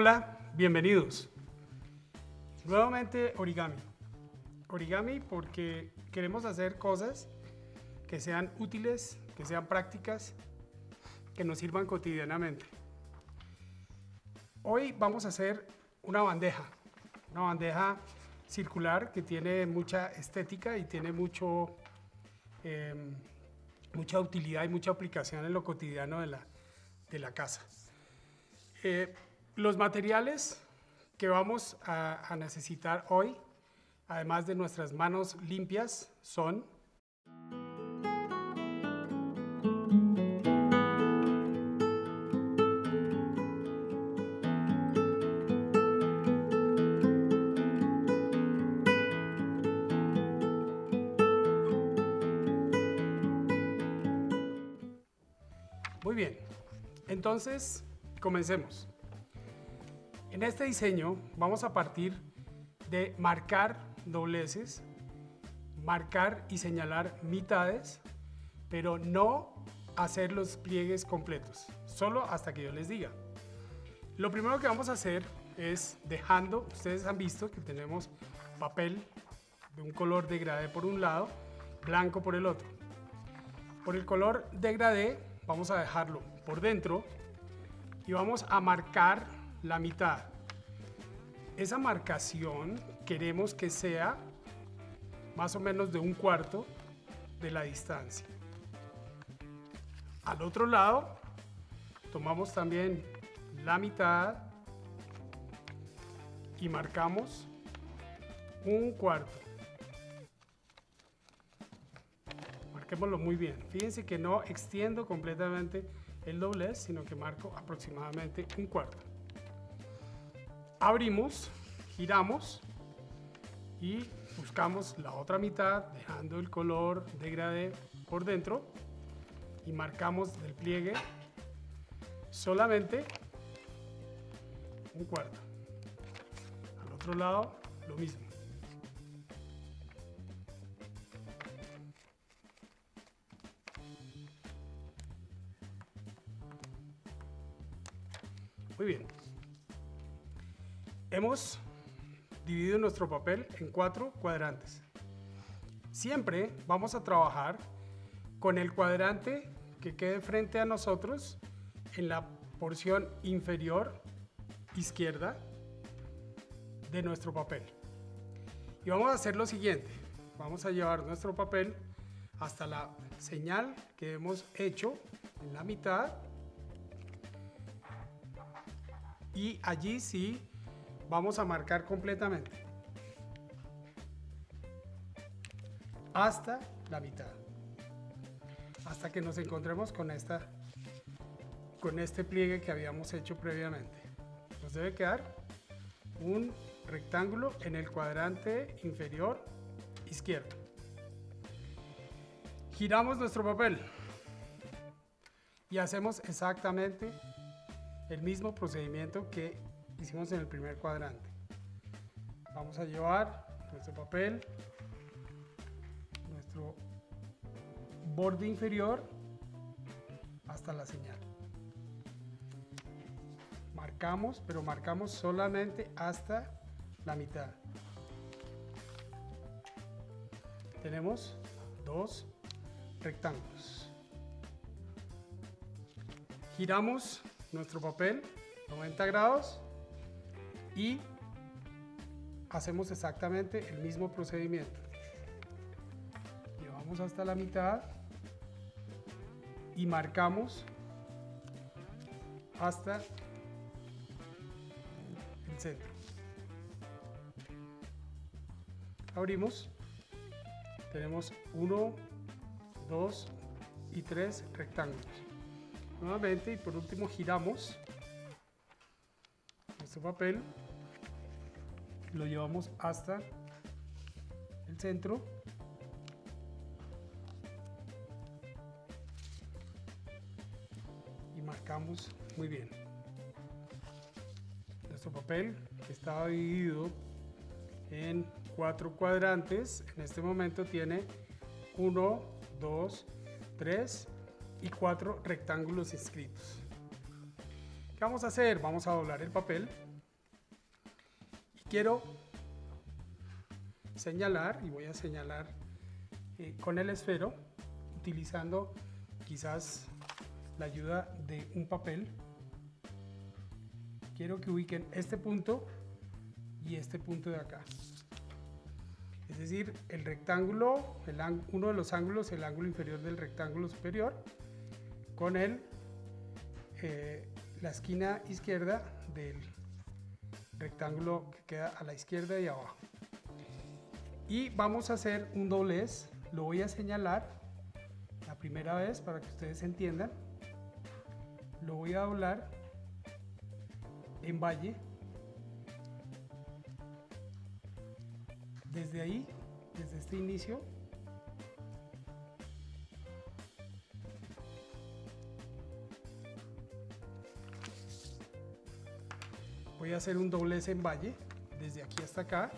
Hola, bienvenidos. Nuevamente origami. Origami porque queremos hacer cosas que sean útiles, que sean prácticas, que nos sirvan cotidianamente. Hoy vamos a hacer una bandeja, una bandeja circular que tiene mucha estética y tiene mucho, em, mucha utilidad y mucha aplicación en lo cotidiano de la, de la casa. Eh, los materiales que vamos a, necesitar hoy, además de nuestras manos limpias, son Muy bien, entonces comencemos. En este diseño vamos a partir de marcar dobleces, marcar y señalar mitades, pero no hacer los pliegues completos, solo hasta que yo les diga. Lo primero que vamos a hacer es dejando, ustedes han visto que tenemos papel de un color degradé por un lado, blanco por el otro. Por el color degradé vamos a dejarlo por dentro y vamos a marcar la mitad. Esa marcación queremos que sea más o menos de un cuarto de la distancia. Al otro lado tomamos también la mitad y marcamos un cuarto. Marquémoslo muy bien. Fíjense que no extiendo completamente el doblez, sino que marco aproximadamente un cuarto. Abrimos, giramos y buscamos la otra mitad dejando el color degradé por dentro y marcamos del pliegue solamente un cuarto. Al otro lado lo mismo. Muy bien. Hemos dividido nuestro papel en cuatro cuadrantes. Siempre vamos a trabajar con el cuadrante que quede frente a nosotros en la porción inferior izquierda de nuestro papel. Y vamos a hacer lo siguiente. Vamos a llevar nuestro papel hasta la señal que hemos hecho en la mitad y allí sí vamos a marcar completamente. Hasta la mitad. Hasta que nos encontremos con esta con este pliegue que habíamos hecho previamente. Nos debe quedar un rectángulo en el cuadrante inferior izquierdo. Giramos nuestro papel y hacemos exactamente el mismo procedimiento que hicimos en el primer cuadrante. Vamos a llevar nuestro papel, nuestro borde inferior hasta la señal. Marcamos, pero marcamos solamente hasta la mitad. Tenemos dos rectángulos. Giramos nuestro papel 90 grados y hacemos exactamente el mismo procedimiento. Llevamos hasta la mitad y marcamos hasta el centro. Abrimos. Tenemos uno, dos y tres rectángulos nuevamente y por último giramos nuestro papel lo llevamos hasta el centro y marcamos muy bien nuestro papel que estaba dividido en cuatro cuadrantes en este momento tiene 1 2 3 y cuatro rectángulos inscritos. ¿Qué vamos a hacer? Vamos a doblar el papel. Quiero señalar, y voy a señalar eh, con el esfero, utilizando quizás la ayuda de un papel. Quiero que ubiquen este punto y este punto de acá. Es decir, el rectángulo, uno de los ángulos, el ángulo inferior del rectángulo superior, con el, eh, la esquina izquierda del rectángulo que queda a la izquierda y abajo. Y vamos a hacer un doblez, lo voy a señalar la primera vez para que ustedes entiendan. Lo voy a doblar en valle desde ahí, desde este inicio, voy a hacer un doblez en valle desde aquí hasta acá.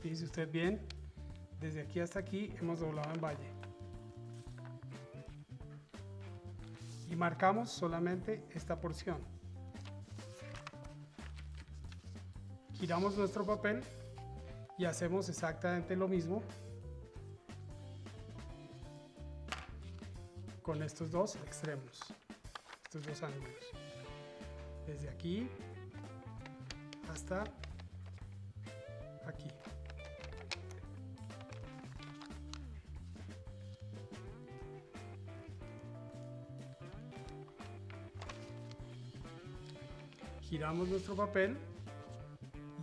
Fíjese usted bien desde aquí hasta aquí hemos doblado en valle. Y marcamos solamente esta porción. Giramos nuestro papel y hacemos exactamente lo mismo con estos dos extremos, estos dos ángulos. Desde aquí hasta aquí. giramos nuestro papel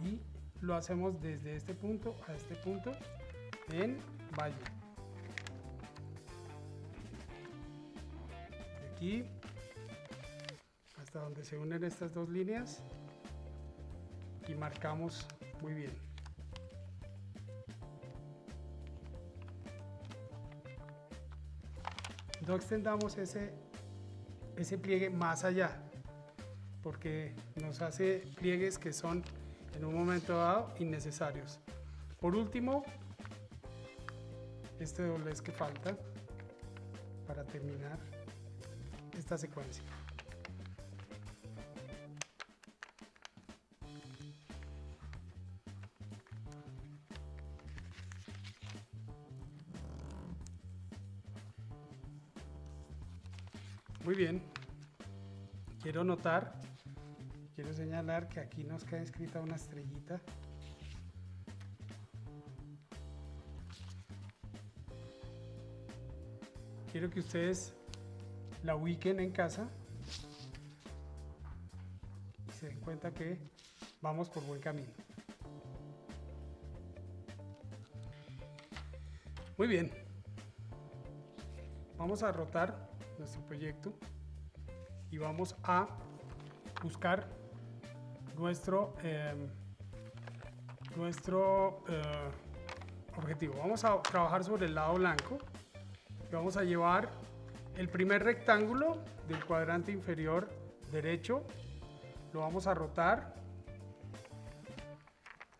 y lo hacemos desde este punto a este punto en valle. Aquí hasta donde se unen estas dos líneas y marcamos muy bien. No extendamos ese, ese pliegue más allá porque nos hace pliegues que son en un momento dado innecesarios. Por último, este doblez que falta para terminar esta secuencia. Muy bien, quiero notar quiero señalar que aquí nos queda escrita una estrellita. Quiero que ustedes la ubiquen en casa y se den cuenta que vamos por buen camino. Muy bien. Vamos a rotar nuestro proyecto y vamos a buscar nuestro, em, nuestro eh, objetivo. Vamos a trabajar sobre el lado blanco y vamos a llevar el primer rectángulo del cuadrante inferior derecho, lo vamos a rotar,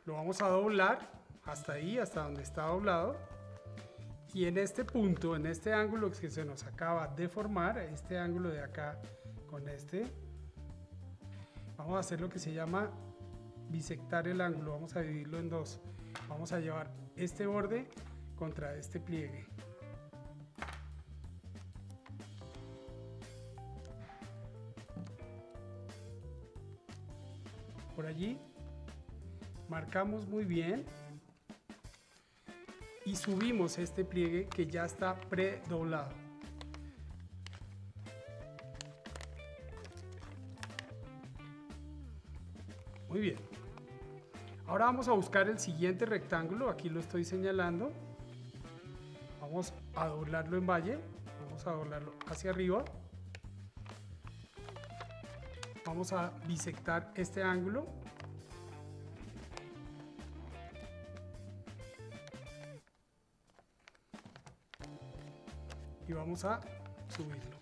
lo vamos a doblar hasta ahí, hasta donde está doblado. Y en este punto, en este ángulo que se nos acaba de formar, este ángulo de acá con este, Vamos a hacer lo que se llama bisectar el ángulo. Vamos a dividirlo en dos. Vamos a llevar este borde contra este pliegue. Por allí marcamos muy bien y subimos este pliegue que ya está predoblado. Muy bien. Ahora vamos a buscar el siguiente rectángulo, aquí lo estoy señalando. Vamos a doblarlo en valle, vamos a doblarlo hacia arriba. Vamos a bisectar este ángulo. Y vamos a subirlo.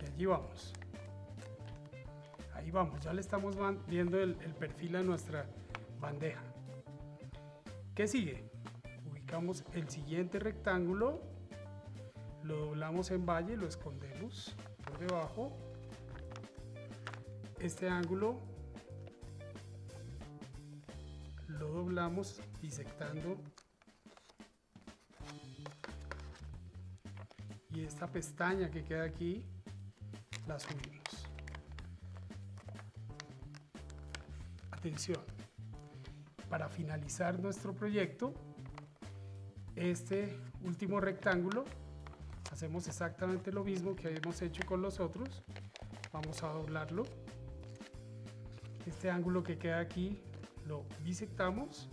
Y allí vamos vamos, ya le estamos viendo el, perfil a nuestra bandeja. ¿Qué sigue? Ubicamos el siguiente rectángulo, lo doblamos en valle, lo escondemos debajo. Este ángulo lo doblamos disectando y esta pestaña que queda aquí la subimos. Atención, para finalizar nuestro proyecto, este último rectángulo, hacemos exactamente lo mismo que hemos hecho con los otros. Vamos a doblarlo. Este ángulo que queda aquí lo bisectamos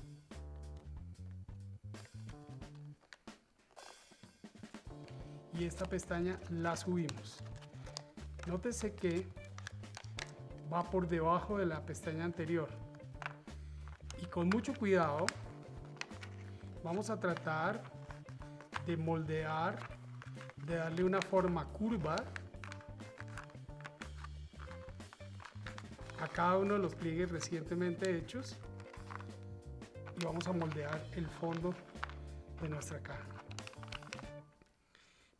y esta pestaña la subimos. Nótese que va por debajo de la pestaña anterior. Y con mucho cuidado vamos a tratar de moldear, de darle una forma curva a cada uno de los pliegues recientemente hechos y vamos a moldear el fondo de nuestra caja.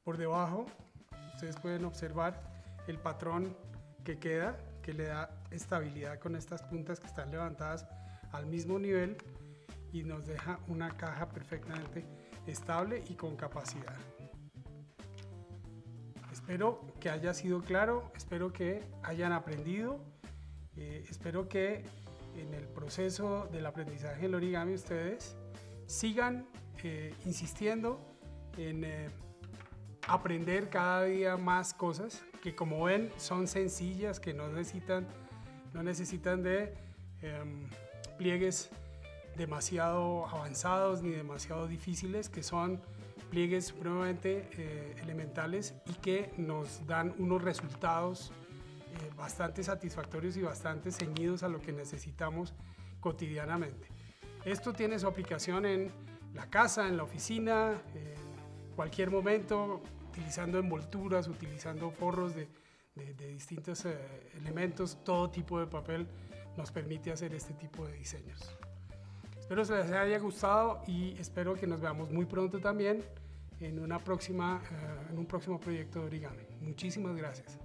Por debajo ustedes pueden observar el patrón que queda, que le da estabilidad con estas puntas que están levantadas al mismo nivel y nos deja una caja perfectamente estable y con capacidad. Espero que haya sido claro, espero que hayan aprendido, eh, espero que en el proceso del aprendizaje del origami ustedes sigan eh, insistiendo en eh, aprender cada día más cosas que como ven son sencillas, que no necesitan, no necesitan de em, pliegues demasiado avanzados ni demasiado difíciles, que son pliegues supremamente eh, elementales y que nos dan unos resultados eh, bastante satisfactorios y bastante ceñidos a lo que necesitamos cotidianamente. Esto tiene su aplicación en la casa, en la oficina, en cualquier momento, utilizando envolturas, utilizando forros de, distintos eh, elementos, todo tipo de papel nos permite hacer este tipo de diseños. Espero que les haya gustado y espero que nos veamos muy pronto también en, una próxima, eh, en un próximo proyecto de origami. Muchísimas gracias.